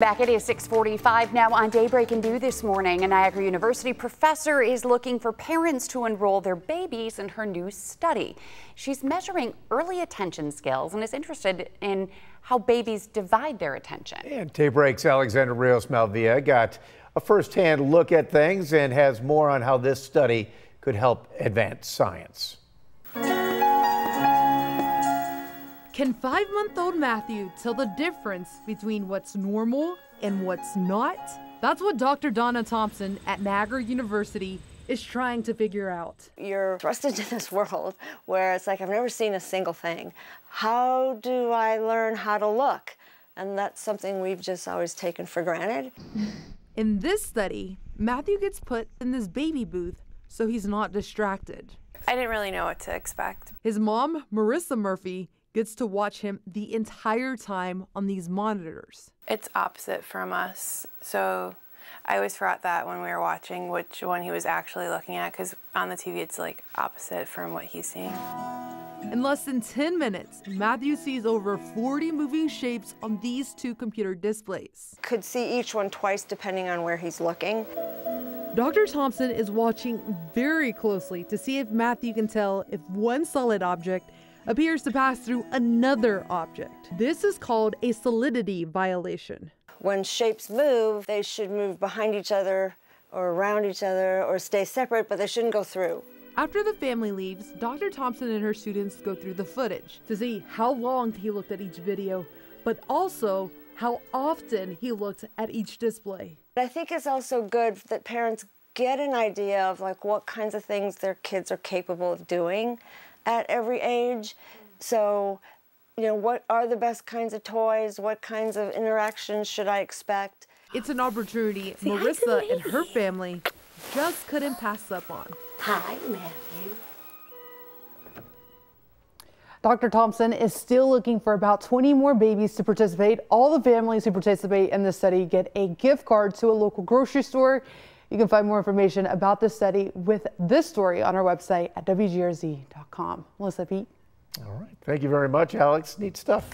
Back it is 645 now on Daybreak and Do this morning. A Niagara University professor is looking for parents to enroll their babies in her new study. She's measuring early attention skills and is interested in how babies divide their attention. And Daybreak's Alexander Rios Malvia got a first-hand look at things and has more on how this study could help advance science. Can five month old Matthew tell the difference between what's normal and what's not? That's what Dr. Donna Thompson at Niagara University is trying to figure out. You're thrust into this world where it's like, I've never seen a single thing. How do I learn how to look? And that's something we've just always taken for granted. In this study, Matthew gets put in this baby booth so he's not distracted. I didn't really know what to expect. His mom, Marissa Murphy, gets to watch him the entire time on these monitors. It's opposite from us, so I always forgot that when we were watching which one he was actually looking at because on the TV it's like opposite from what he's seeing. In less than 10 minutes, Matthew sees over 40 moving shapes on these two computer displays. Could see each one twice depending on where he's looking. Dr. Thompson is watching very closely to see if Matthew can tell if one solid object appears to pass through another object. This is called a solidity violation. When shapes move, they should move behind each other or around each other or stay separate, but they shouldn't go through. After the family leaves, Dr. Thompson and her students go through the footage to see how long he looked at each video, but also how often he looked at each display. I think it's also good that parents get an idea of like what kinds of things their kids are capable of doing at every age. So, you know, what are the best kinds of toys? What kinds of interactions should I expect? It's an opportunity See, Marissa and her family just couldn't pass up on. Hi, Matthew. Dr. Thompson is still looking for about 20 more babies to participate. All the families who participate in the study get a gift card to a local grocery store. You can find more information about this study with this story on our website at WGRZ.com. Melissa Pete. All right. Thank you very much, Alex. Neat stuff.